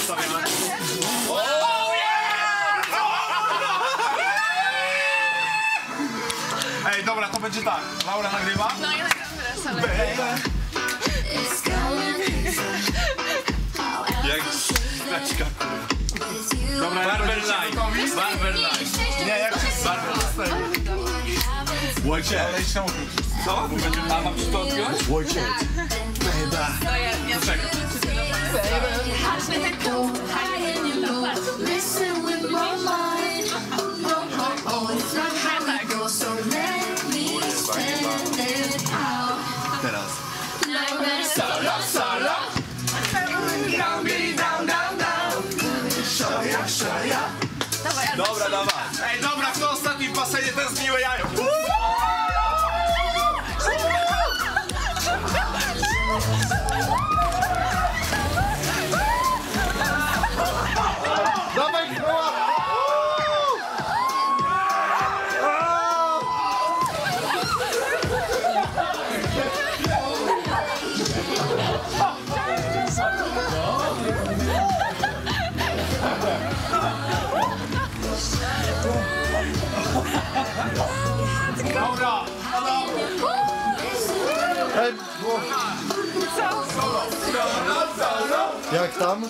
ustawiamy. Ej, dobra, to będzie tak. Laura nagrywa. No i nagram teraz, ale... Jak steczka, Dobra, jak Barber Life. Barber Life. Nie, jak wszyscy Barber Life. Ukryć. Co? A mam ci to odpiąć? Ojciec. Szaja, szaja. Dobra, dawaj. Ej, dobra, kto ostatni w basenie, ten zgniłe jajo. Dawaj, chłopak! Dobra, Jak tam?